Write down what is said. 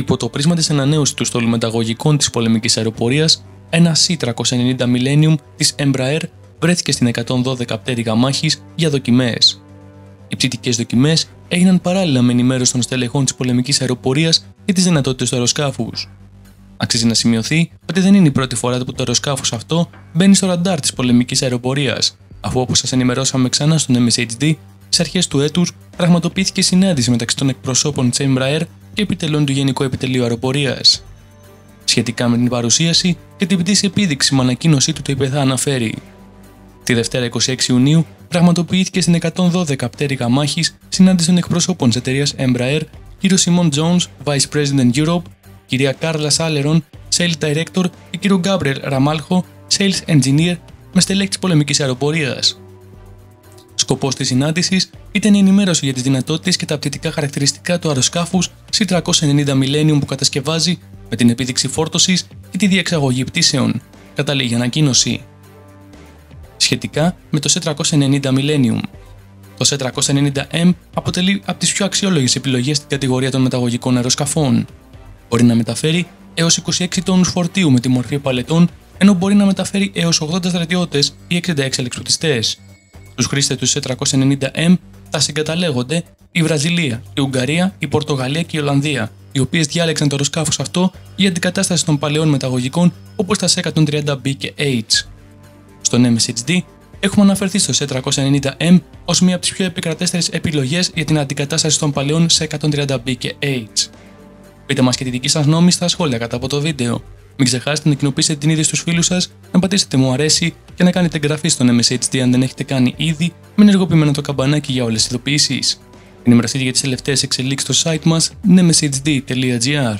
Υπό το πρίσμα της ανανέωσης του στόλου μεταγωγικών της πολεμικής αεροπορίας, ένα C-390 Millennium της Embraer βρέθηκε στην 112 πτέρυγα μάχης για δοκιμές. Οι ψητικές δοκιμές έγιναν παράλληλα με ενημέρωση των στελεχών της πολεμικής αεροπορίας για τις δυνατότητες του αεροσκάφους. Αξίζει να σημειωθεί ότι δεν είναι η πρώτη φορά που το αεροσκάφος αυτό μπαίνει στο ραντάρ της πολεμικής αεροπορίας, αφού όπως σας ενημερώσαμε ξανά στον MSHD, στις αρχές του έτους πραγματοποιήθηκε συνάντηση μεταξύ των εκπροσώπων της Embraer και επιτελών του Γενικού Επιτελείου Αεροπορίας. Σχετικά με την παρουσίαση και την πτήση επίδειξη με ανακοίνωσή του το είπε θα αναφέρει. Τη Δευτέρα 26 Ιουνίου πραγματοποιήθηκε στην 112 πτέρυγα μάχης συνάντηση των εκπροσώπων της εταιρείας Embraer, κύριο Σιμών Jones, Vice President Europe, κυρία Κάρλας Σάλερον, Sales Director και κύριο Γκάμπρελ Ραμάλχο, Sales Engineer με στελέχη της πολεμικής αεροπορίας. Σκοπός της συνάντησης ήταν η ενημέρωση για τις δυνατότητες και τα απτυτικά χαρακτηριστικά του αεροσκάφους C390 Millennium που κατασκευάζει με την επίδειξη φόρτωσης και τη διεξαγωγή πτήσεων, καταλήγει ανακοίνωση. Σχετικά με το C390 Millennium. Το C390M αποτελεί από τις πιο αξιόλογες επιλογές στην κατηγορία των μεταγωγικών αεροσκαφών. Μπορεί να μεταφέρει έως 26 τόνους φορτίου με τη μορφή παλετών, ενώ μπορεί να μεταφέρει έως 80 στρατιώτες ή 66 αλεξιπτιστέ. Τους χρήστες του C390M θα συγκαταλέγονται η Βραζιλία, η Ουγγαρία, η Πορτογαλία και η Ολλανδία, οι οποίες διάλεξαν το αεροσκάφος αυτό για αντικατάσταση των παλαιών μεταγωγικών όπως τα C130B και H. Στον MSHD έχουμε αναφερθεί στο C390M ως μία από τις πιο επικρατέστερες επιλογές για την αντικατάσταση των παλαιών C130B και H. Πείτε μας και τη δική σας γνώμη στα σχόλια κατά από το βίντεο. Μην ξεχάσετε να κοινοποιήσετε την είδηση στους φίλους σας, να πατήσετε μου αρέσει και να κάνετε εγγραφή στον MSHD αν δεν έχετε κάνει ήδη, με ενεργοποιημένο το καμπανάκι για όλες τις ειδοποιήσεις. Ενημερωθείτε για τις τελευταίες εξελίξεις στο site μας mshd.gr.